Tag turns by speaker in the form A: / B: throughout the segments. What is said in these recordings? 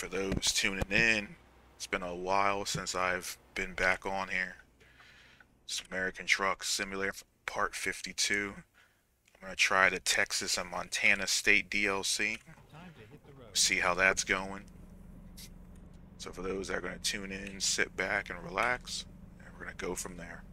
A: for those tuning in, it's been a while since I've been back on here. It's American Truck Simulator Part 52. I'm going to try the Texas and Montana State DLC. See how that's going. So for those that are going to tune in, sit back and relax, and we're going to go from there.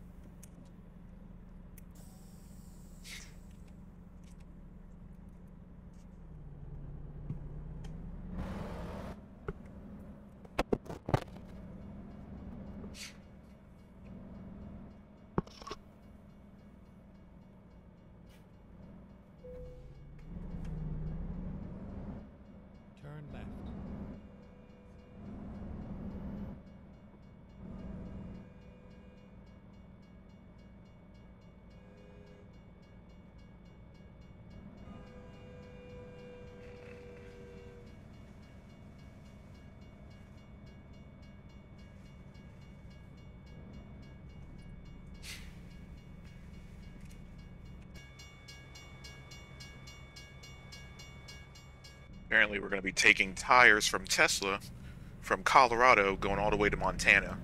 B: Turn left.
A: We're going to be taking tires from Tesla from Colorado going all the way to Montana.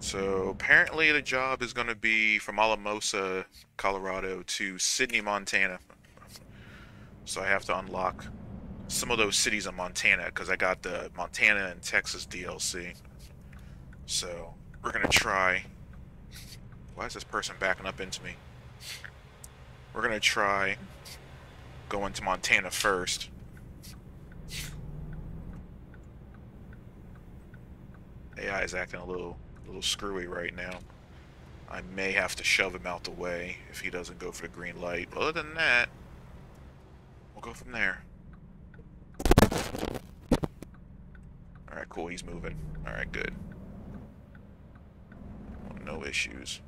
A: So apparently, the job is going to be from Alamosa, Colorado to Sidney, Montana. So I have to unlock some of those cities in Montana because I got the Montana and Texas DLC. So we're going to try. Why is this person backing up into me? We're going to try going to Montana first. AI is acting a little, a little screwy right now. I may have to shove him out the way if he doesn't go for the green light. But Other than that, we'll go from there. Alright, cool, he's moving. Alright, good. No issues.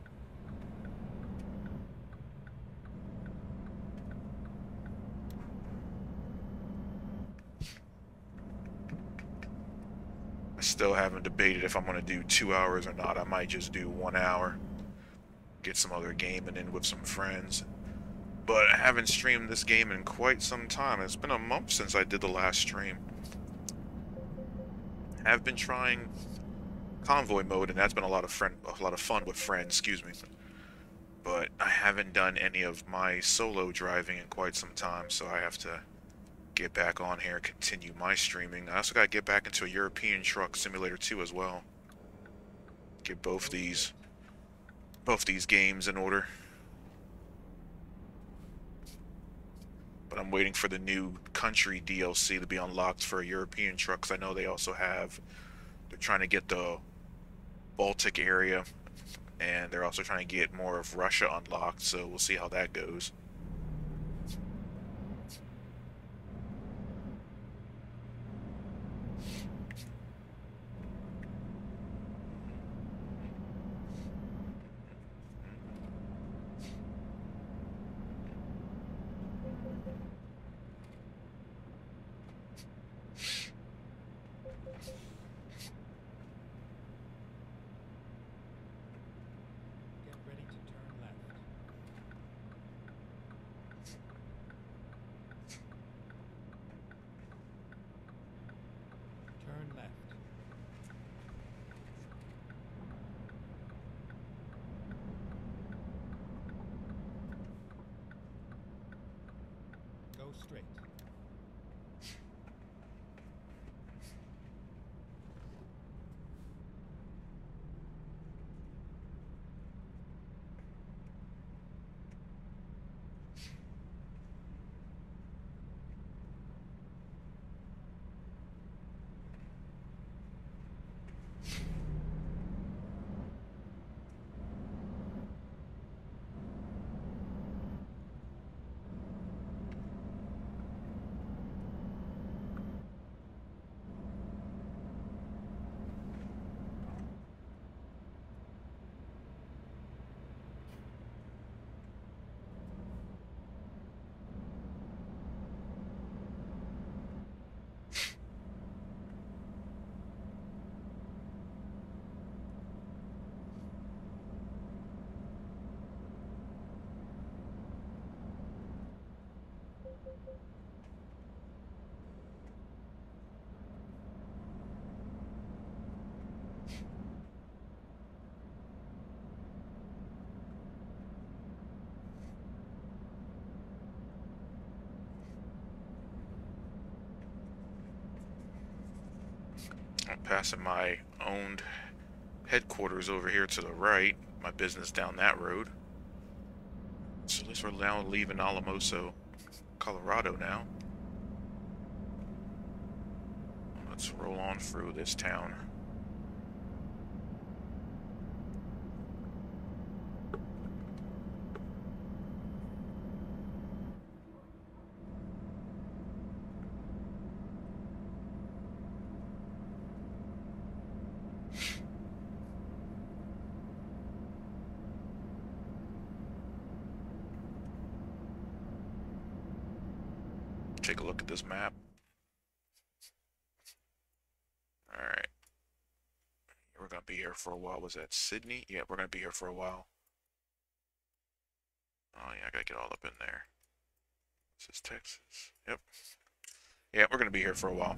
A: Still haven't debated if I'm going to do two hours or not. I might just do one hour. Get some other gaming in with some friends. But I haven't streamed this game in quite some time. It's been a month since I did the last stream. I have been trying convoy mode, and that's been a lot of friend, a lot of fun with friends. Excuse me. But I haven't done any of my solo driving in quite some time, so I have to get back on here continue my streaming. I also got to get back into a European Truck Simulator 2 as well. Get both these both these games in order. But I'm waiting for the new country DLC to be unlocked for European trucks. I know they also have they're trying to get the Baltic area and they're also trying to get more of Russia unlocked, so we'll see how that goes.
B: Get ready to turn left. Turn left. Go straight.
A: Passing my owned headquarters over here to the right. My business down that road. So at least we're now leaving Alamosa, Colorado now. Let's roll on through this town. Take a look at this map. Alright. We're gonna be here for a while. Was that Sidney? Yeah, we're gonna be here for a while. Oh yeah, I gotta get all up in there. This is Texas. Yep. Yeah, we're gonna be here for a while.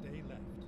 B: Stay left.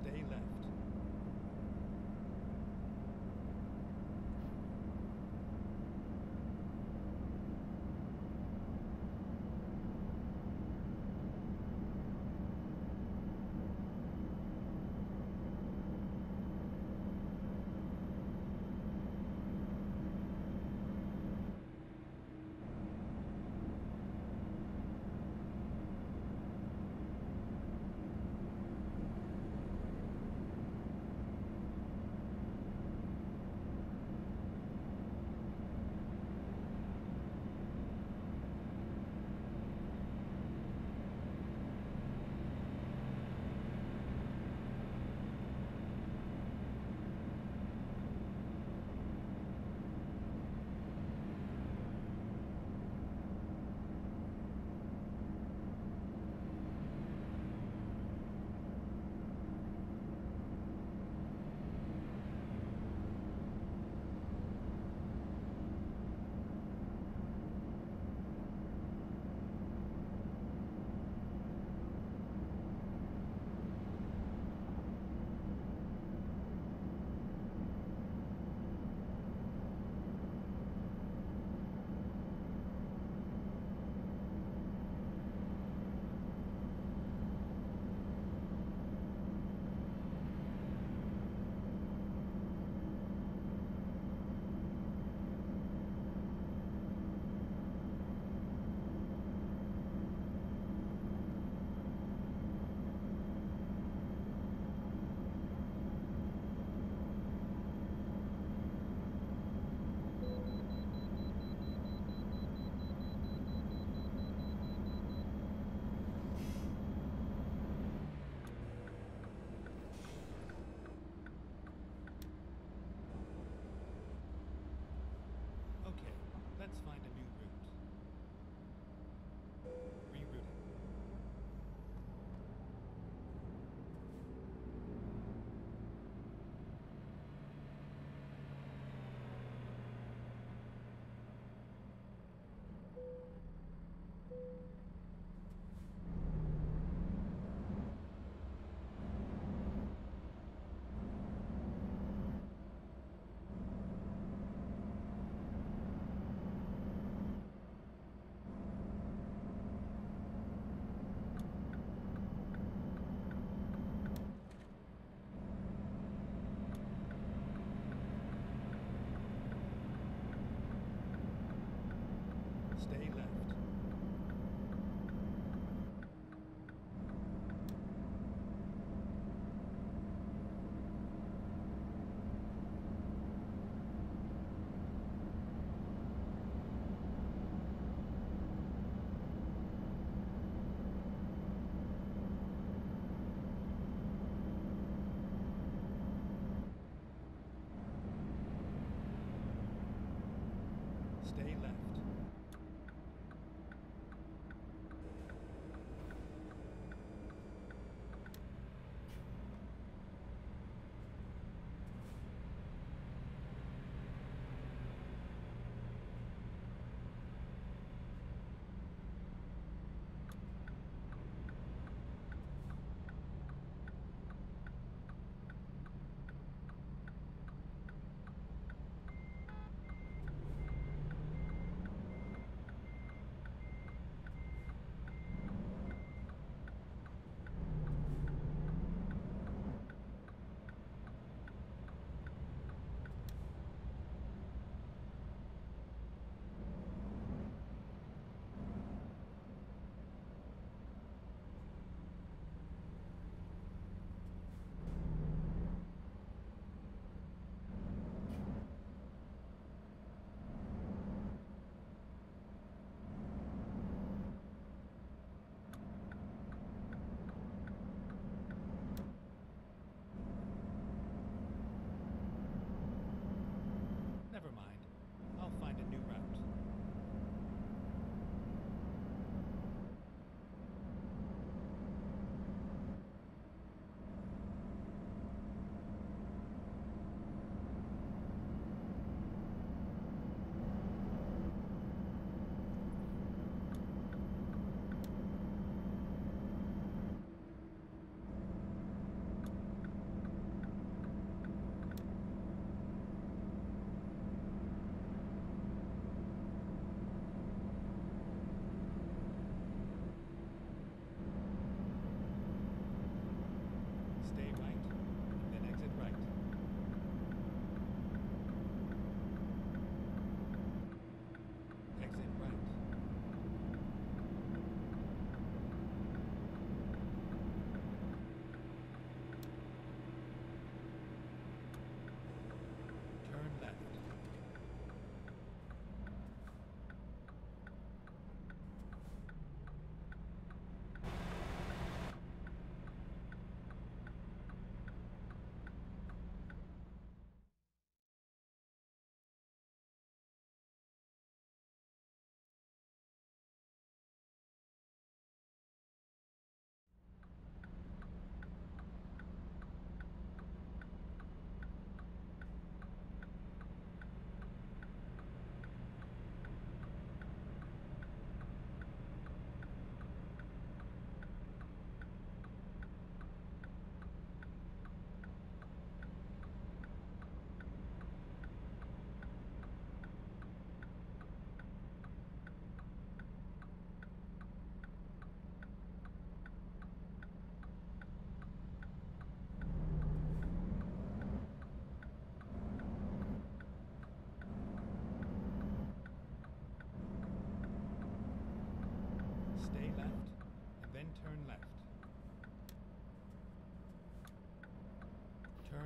B: Stay left.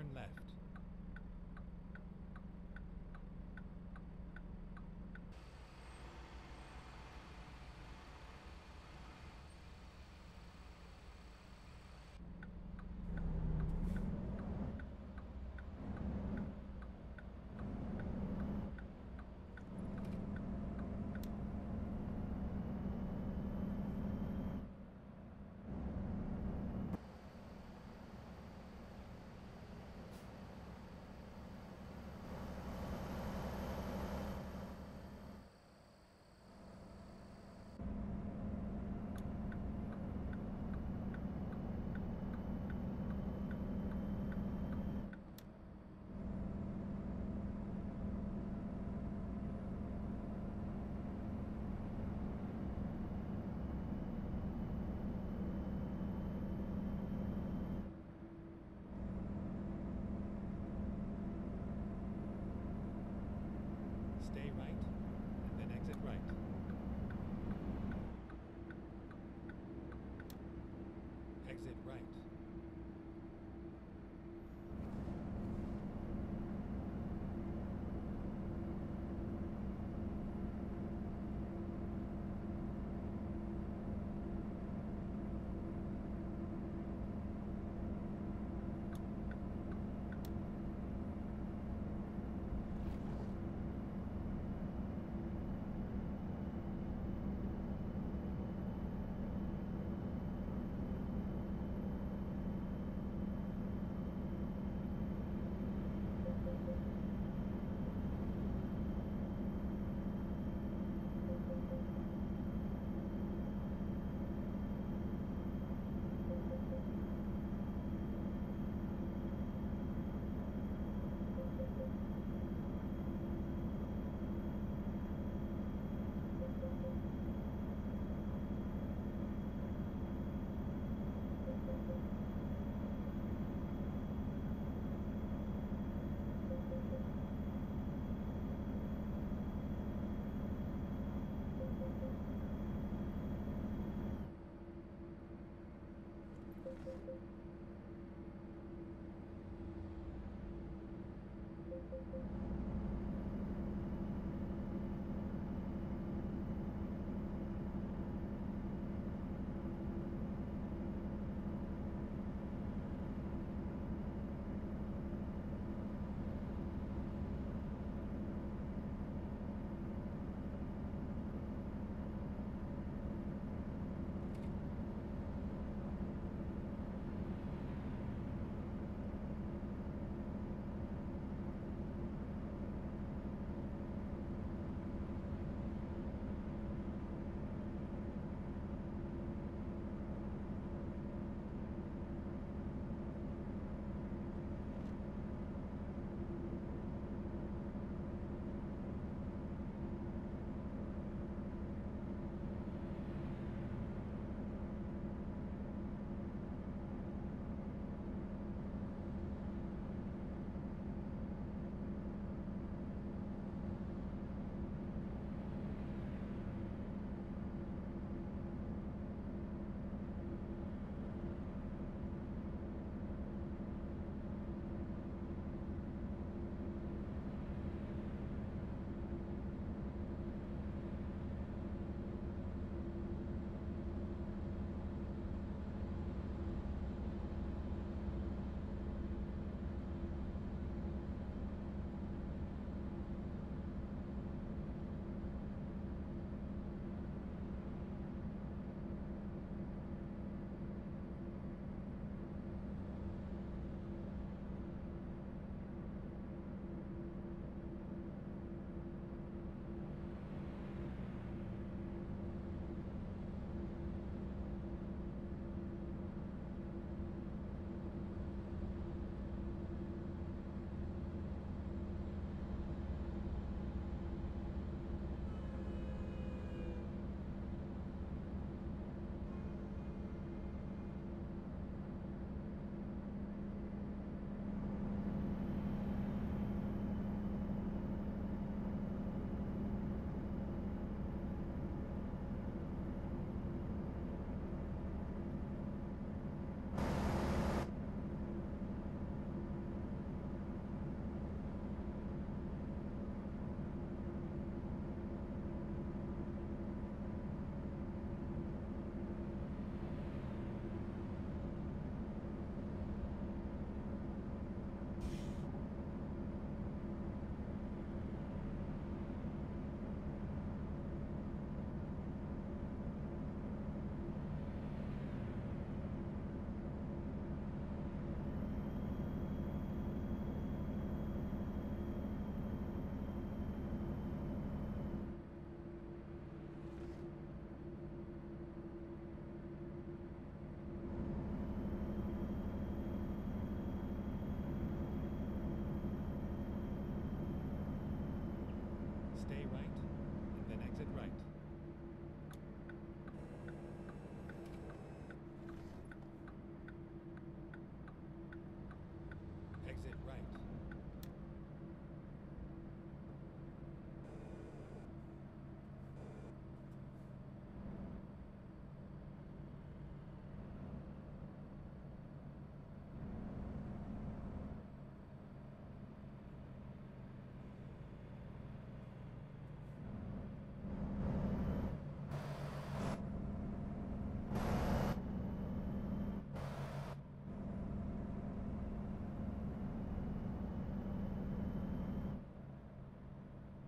B: Turn left.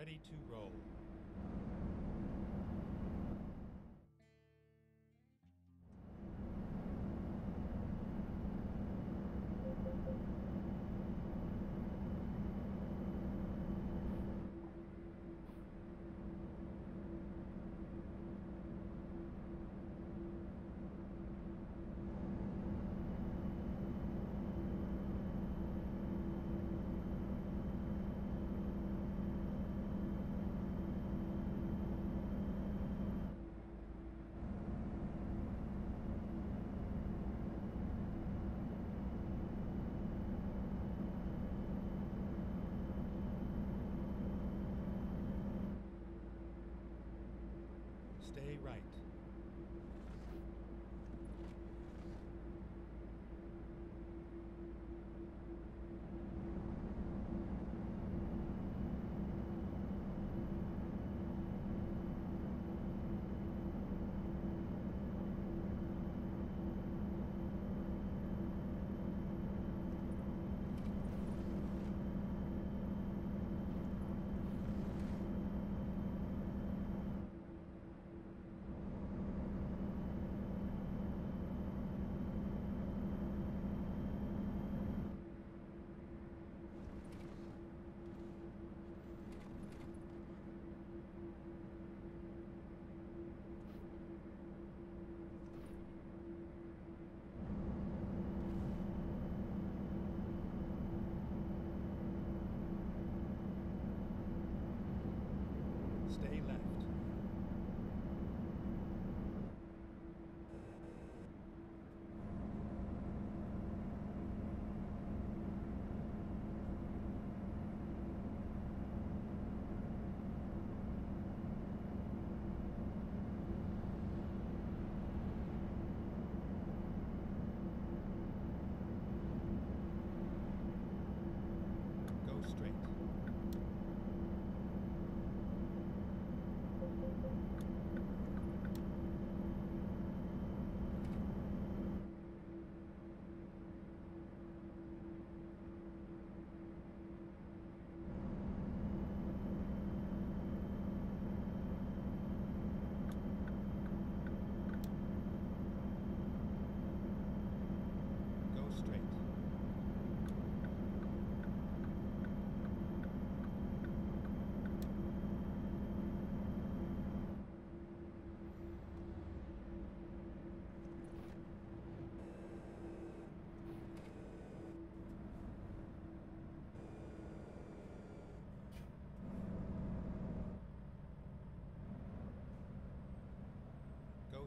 B: Ready to roll. Stay right.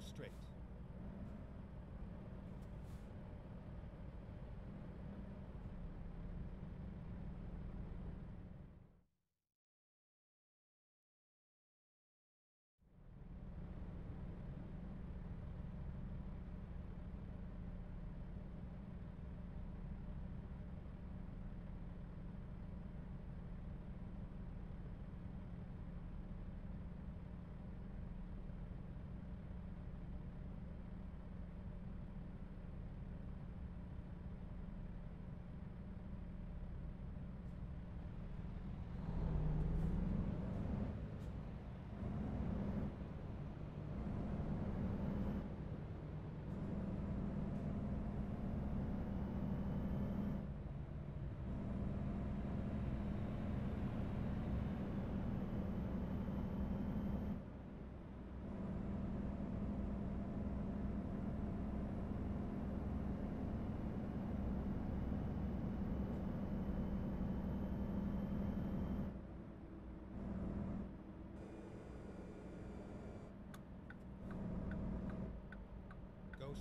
B: straight.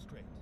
B: straight.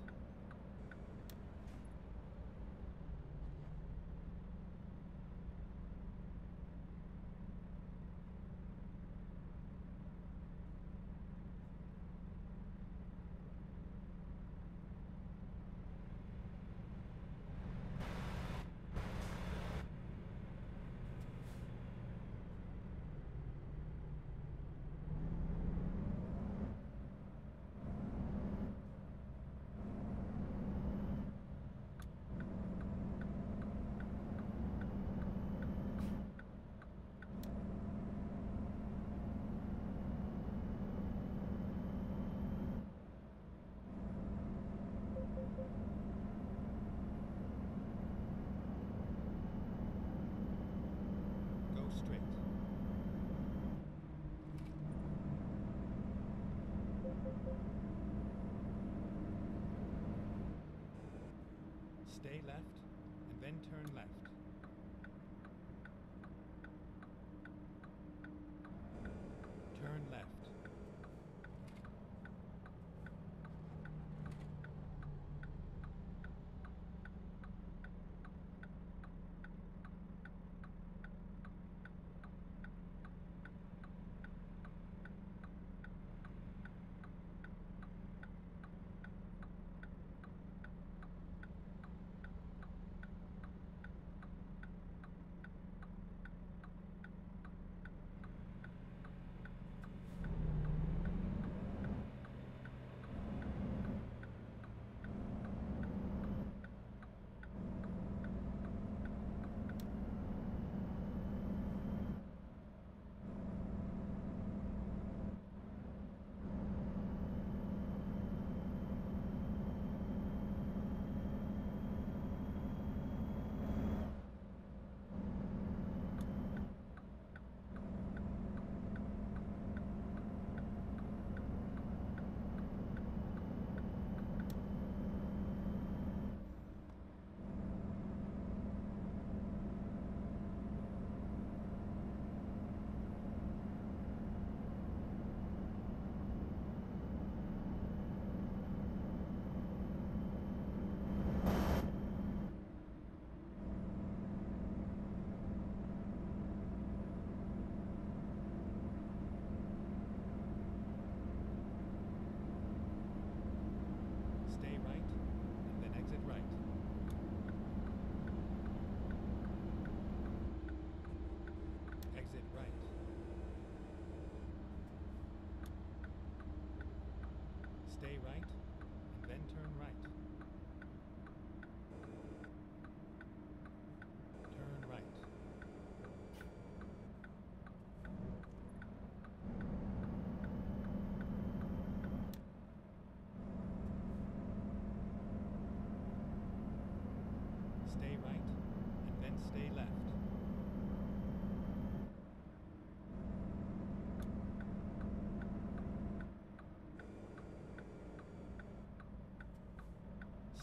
B: day left.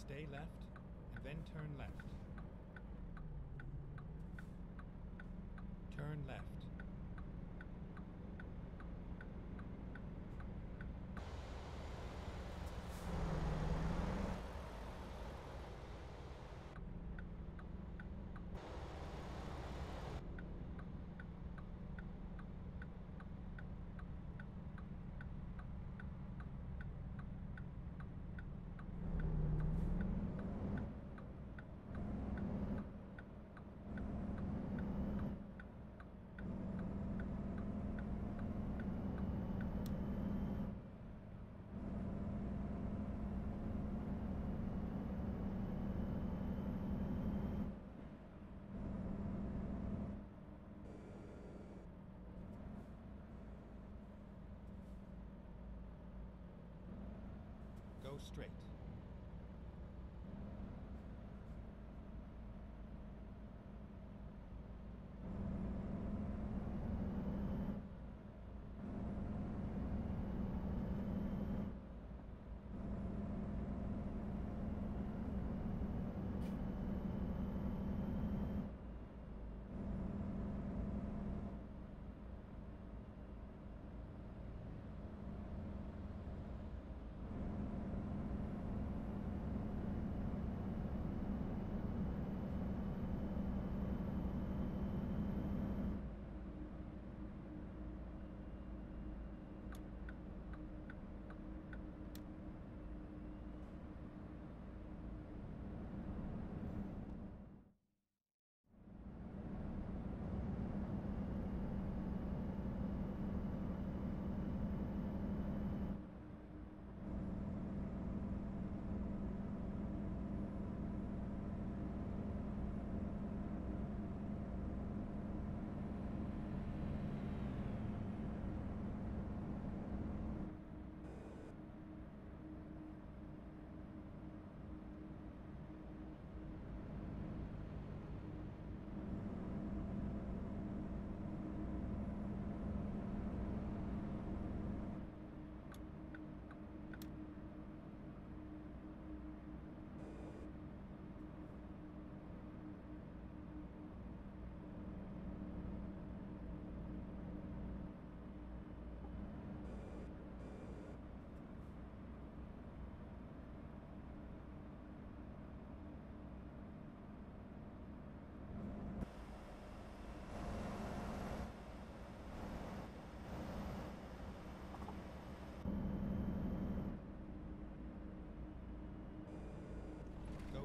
B: Stay left, and then turn left. Go straight.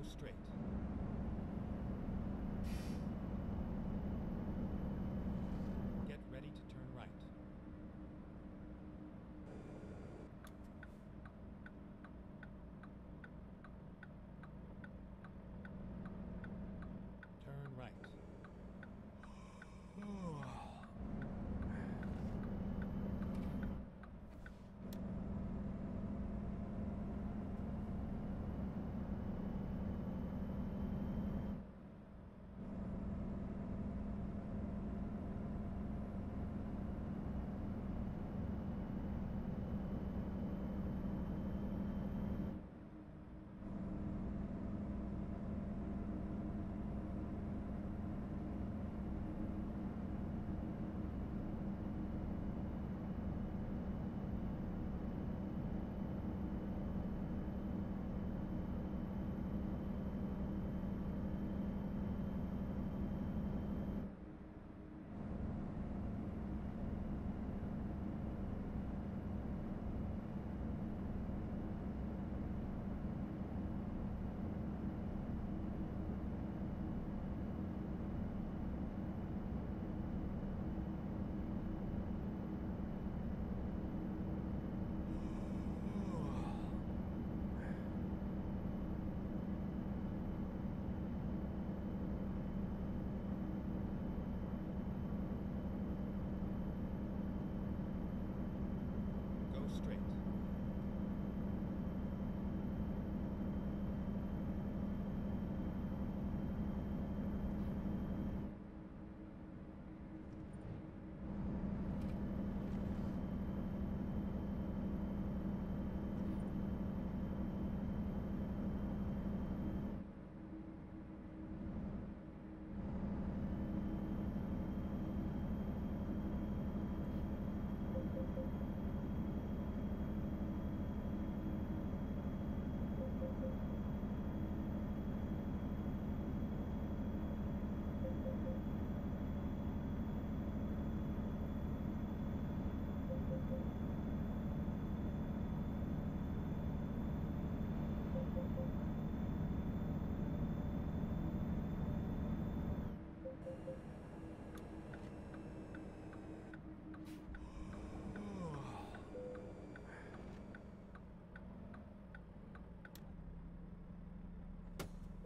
B: straight.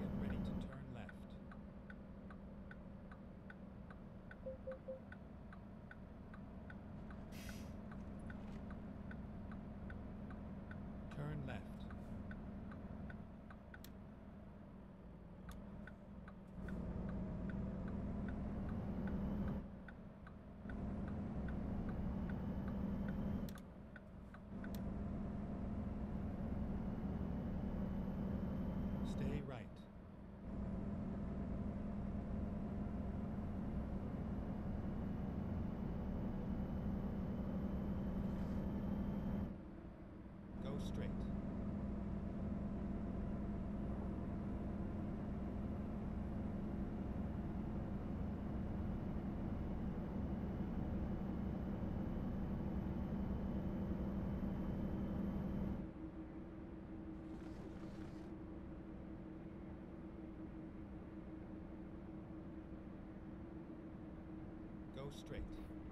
B: Get ready to turn left. go straight.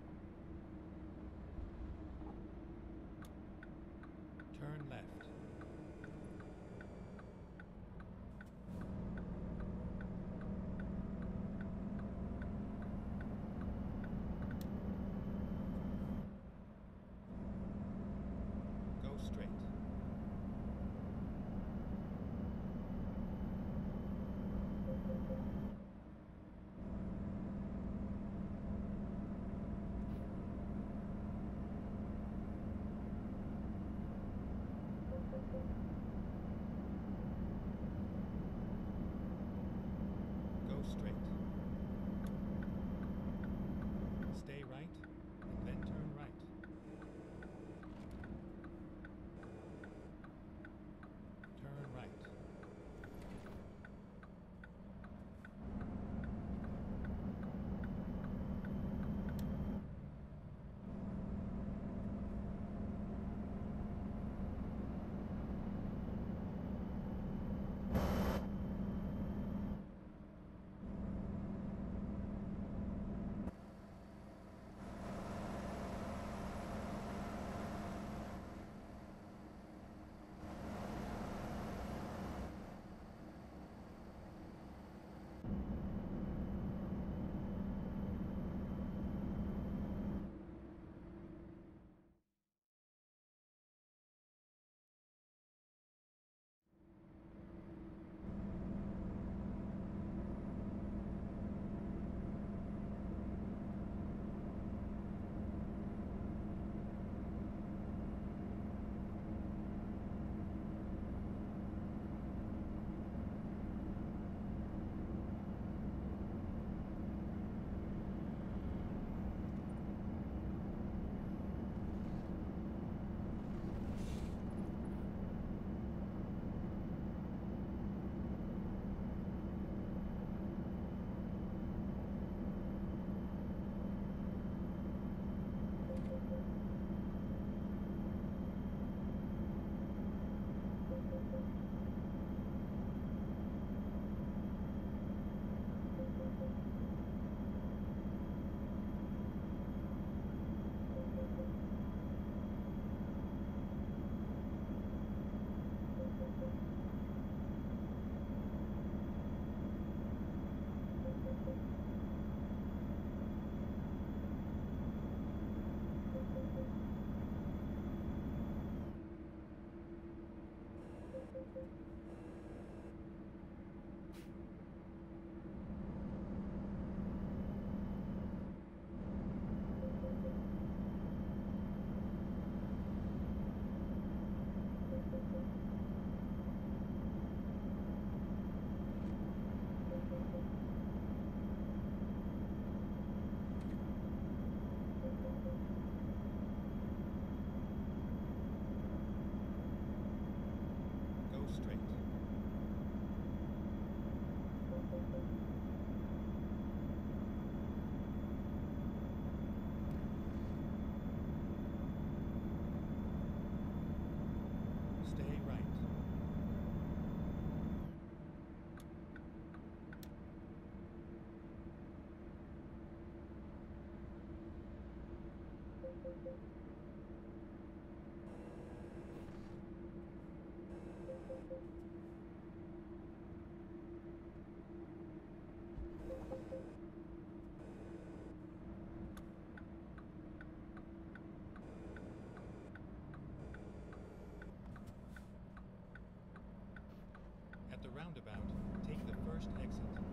B: Roundabout, take the first exit.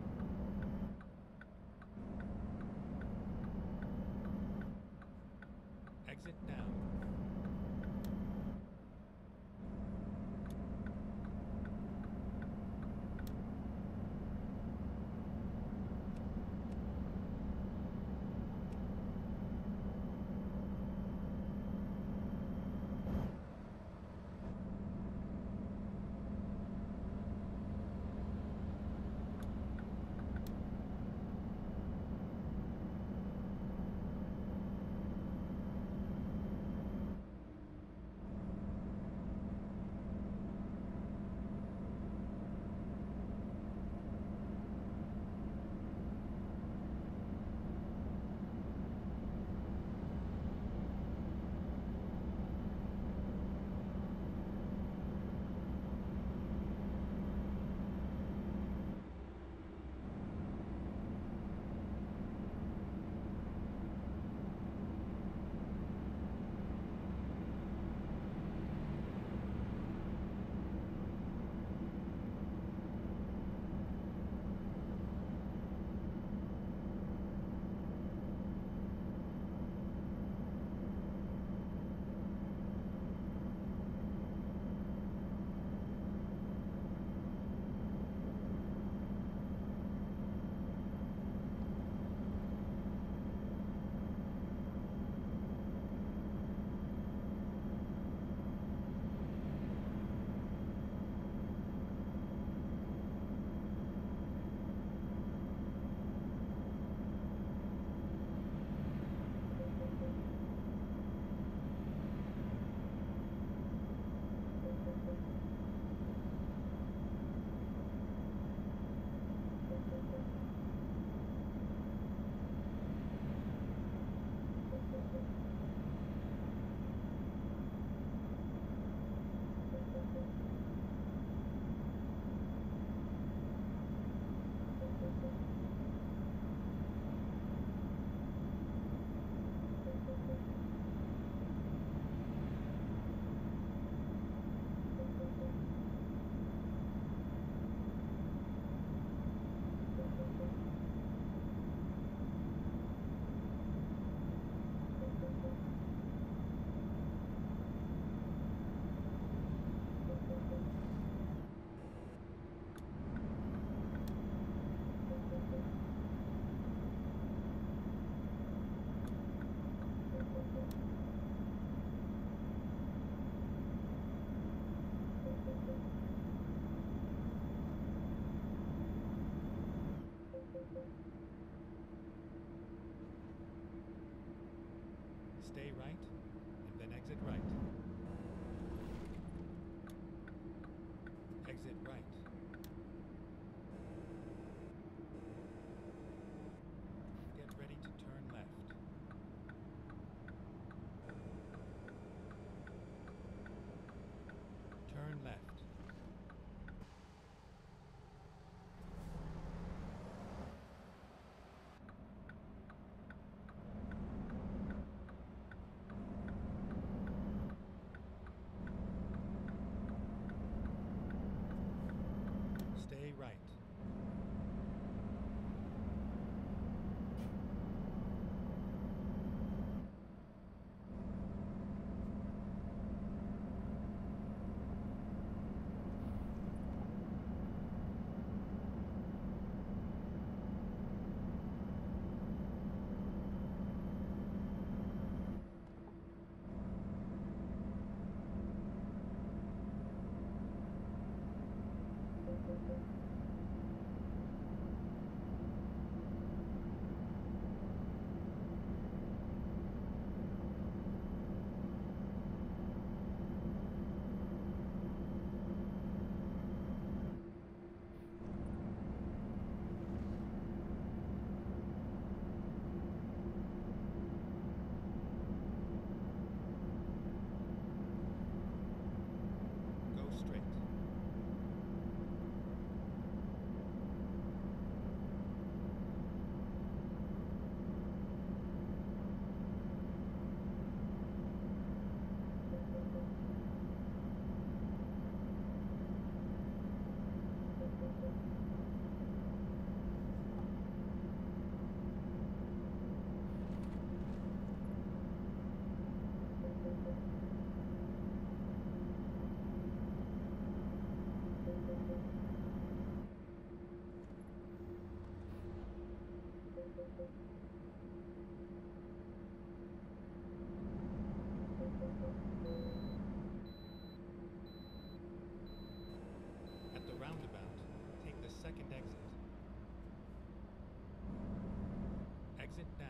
B: Stay right, and then exit right. Exit now.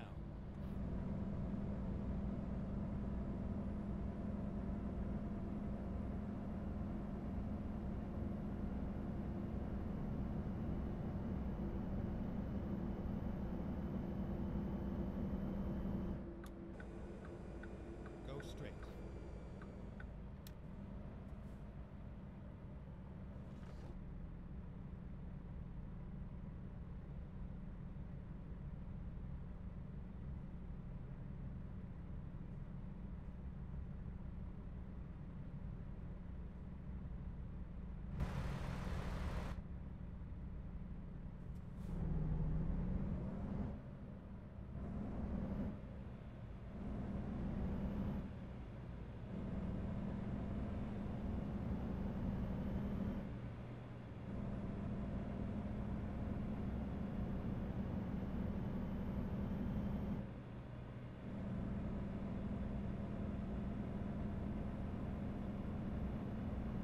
B: Go straight.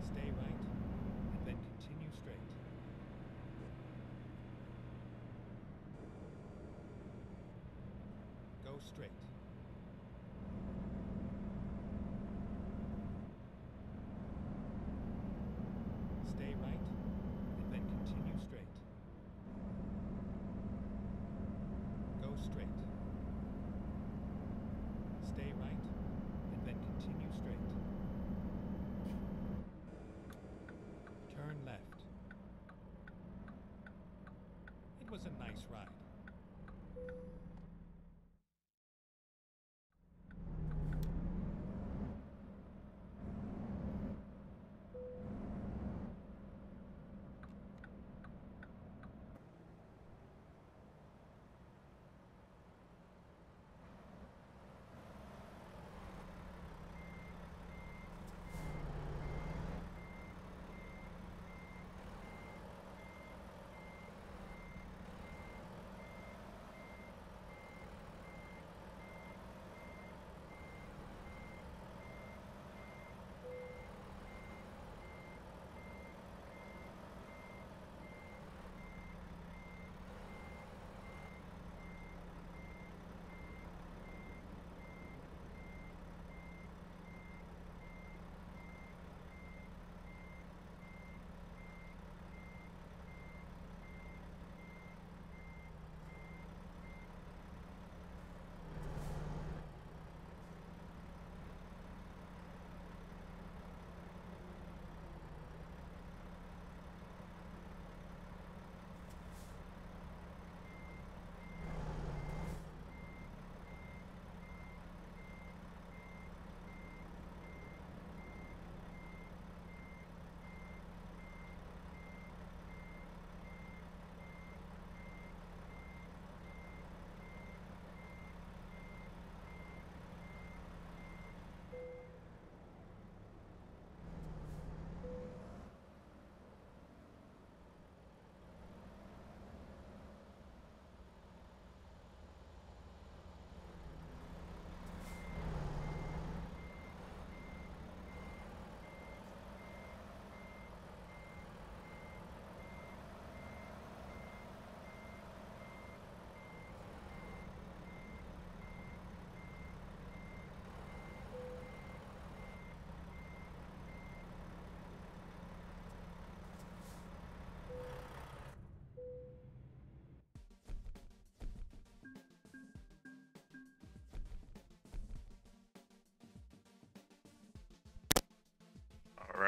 B: Stay right, and then continue straight. Go straight. Stay right, and then continue straight. Go straight. Stay right, and then continue straight. Turn left. It was a nice ride.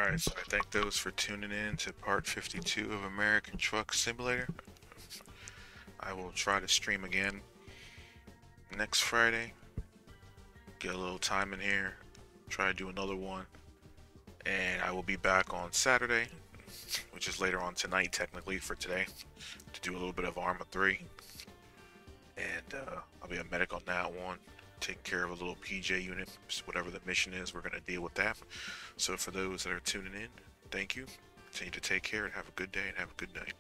A: Alright, so I thank those for tuning in to part 52 of American Truck Simulator. I will try to stream again next Friday. Get a little time in here. Try to do another one. And I will be back on Saturday, which is later on tonight, technically, for today, to do a little bit of Arma 3. And uh, I'll be a medic on that one. Take care of a little PJ unit, whatever the mission is, we're going to deal with that. So, for those that are tuning in, thank you. Continue to take care and have a good day and have a good night.